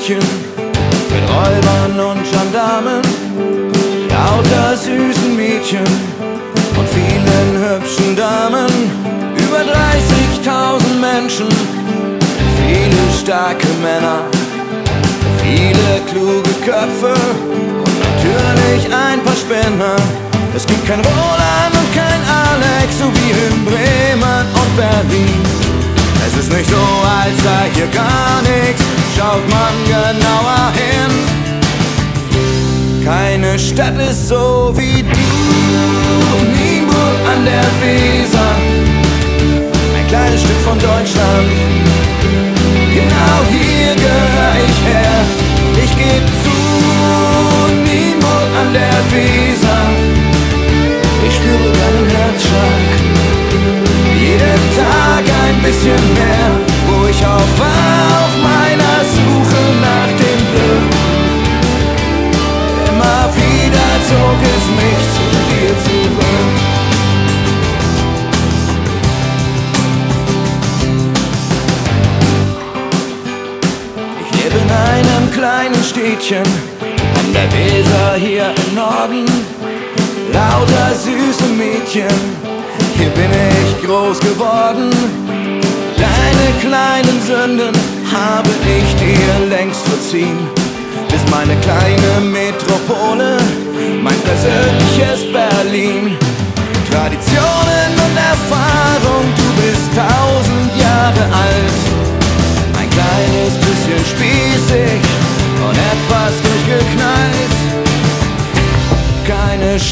Städtchen mit Räubern und Gendarmen, lauter süßen Mädchen und vielen hübschen Damen. Über 30.000 Menschen, viele starke Männer, viele kluge Köpfe und natürlich ein paar Spinner. Es gibt kein Roland und kein Alex, so wie in Bremen und Berlin. Es ist nicht so, als sei hier gar nichts, schaut man genauer hin. Keine Stadt ist so wie du, Nienburg Städtchen an der Weser hier im Norden. Lauter süße Mädchen, hier bin ich groß geworden. Deine kleinen Sünden habe ich dir längst verziehen. Bist meine kleine Metropole, mein persönliches Berlin. Traditionen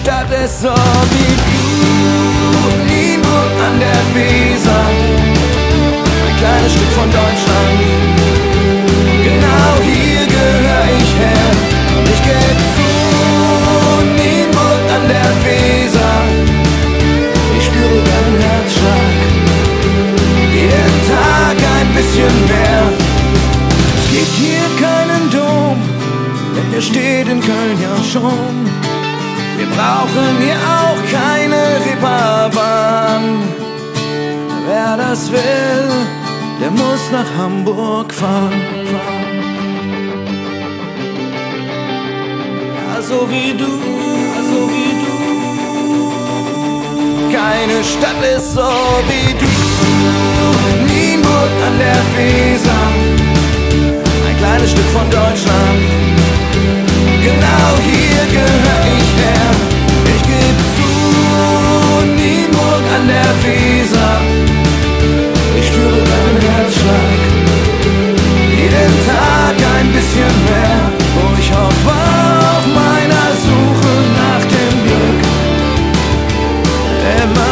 Stadt ist so wie du, Nienburg an der Weser, ein kleines Stück von Deutschland. Genau hier gehör ich her ich geh zu, Nienburg an der Weser. Ich spüre deinen Herzschlag, jeden Tag ein bisschen mehr. Es gibt hier keinen Dom, denn der steht in Köln ja schon. Brauchen hier auch keine Reeperbahn. Wer das will, der muss nach Hamburg fahren. Ja, so wie du, ja, so wie du. Keine Stadt ist so wie du. Nienburg an der Weser, ein kleines Stück von Deutschland. Am